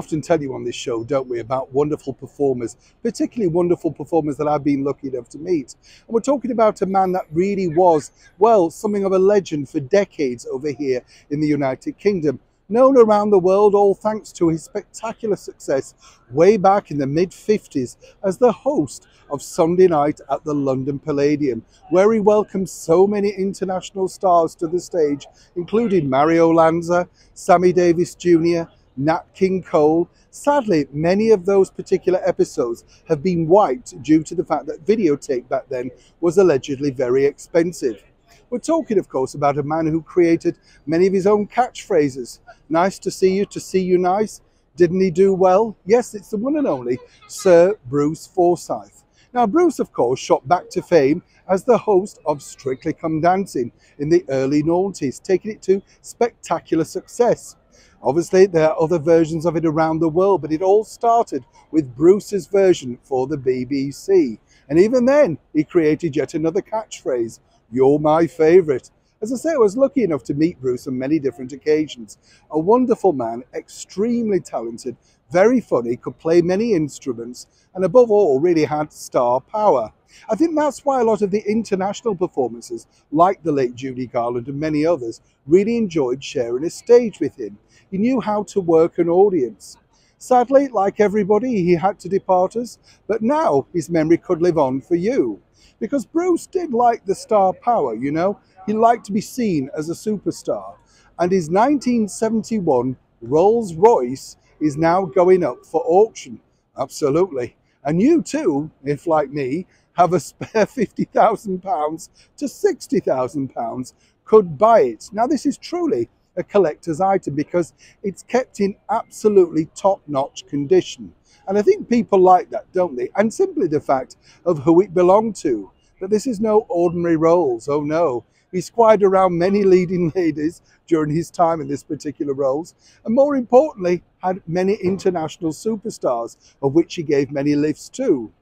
often tell you on this show, don't we, about wonderful performers, particularly wonderful performers that I've been lucky enough to meet. And we're talking about a man that really was, well, something of a legend for decades over here in the United Kingdom. Known around the world all thanks to his spectacular success way back in the mid 50s as the host of Sunday night at the London Palladium, where he welcomed so many international stars to the stage, including Mario Lanza, Sammy Davis Jr., Nat King Cole. Sadly, many of those particular episodes have been wiped due to the fact that videotape back then was allegedly very expensive. We're talking, of course, about a man who created many of his own catchphrases. Nice to see you, to see you nice. Didn't he do well? Yes, it's the one and only Sir Bruce Forsyth. Now, Bruce, of course, shot back to fame as the host of Strictly Come Dancing in the early noughties, taking it to spectacular success. Obviously, there are other versions of it around the world, but it all started with Bruce's version for the BBC. And even then, he created yet another catchphrase, You're my favourite. As I say, I was lucky enough to meet Bruce on many different occasions. A wonderful man, extremely talented, very funny, could play many instruments, and above all, really had star power. I think that's why a lot of the international performances, like the late Judy Garland and many others, really enjoyed sharing a stage with him. He knew how to work an audience. Sadly, like everybody, he had to depart us, but now his memory could live on for you. Because Bruce did like the star power, you know, he liked to be seen as a superstar. And his 1971 Rolls Royce is now going up for auction. Absolutely. And you too, if like me, have a spare £50,000 to £60,000, could buy it. Now, this is truly a collector's item because it's kept in absolutely top-notch condition. And I think people like that, don't they? And simply the fact of who it belonged to. But this is no ordinary Rolls, oh no. He squired around many leading ladies during his time in this particular Rolls, and more importantly, had many international superstars, of which he gave many lifts to.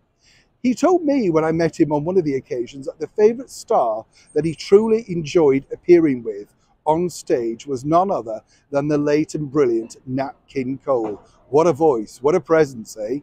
He told me when I met him on one of the occasions that the favourite star that he truly enjoyed appearing with on stage was none other than the late and brilliant Nat King Cole. What a voice, what a presence, eh?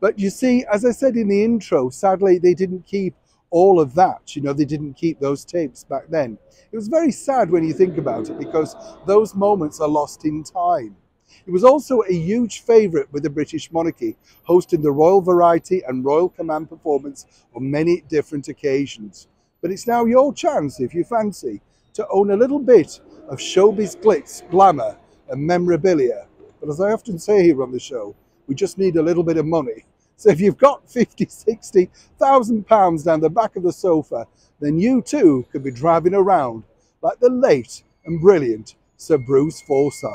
But you see, as I said in the intro, sadly, they didn't keep all of that. You know, they didn't keep those tapes back then. It was very sad when you think about it because those moments are lost in time. He was also a huge favourite with the British monarchy, hosting the Royal Variety and Royal Command performance on many different occasions. But it's now your chance, if you fancy, to own a little bit of showbiz glitz, glamour and memorabilia. But as I often say here on the show, we just need a little bit of money. So if you've got 50, 60,000 pounds down the back of the sofa, then you too could be driving around like the late and brilliant Sir Bruce Forsyth.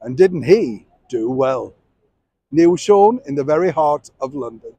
And didn't he do well? Neil Sean in the very heart of London.